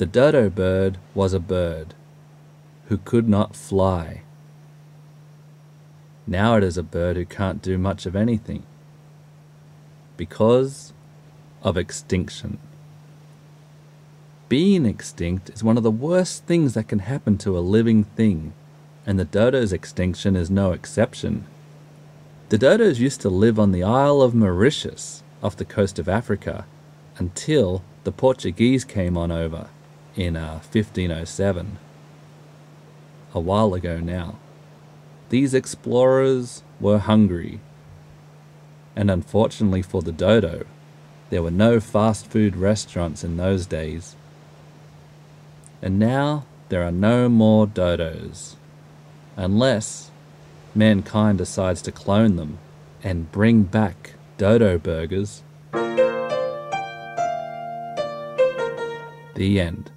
The dodo bird was a bird who could not fly. Now it is a bird who can't do much of anything because of extinction. Being extinct is one of the worst things that can happen to a living thing, and the dodo's extinction is no exception. The dodos used to live on the Isle of Mauritius off the coast of Africa until the Portuguese came on over in uh, 1507. A while ago now. These explorers were hungry. And unfortunately for the dodo, there were no fast food restaurants in those days. And now there are no more dodos. Unless mankind decides to clone them and bring back dodo burgers. The end.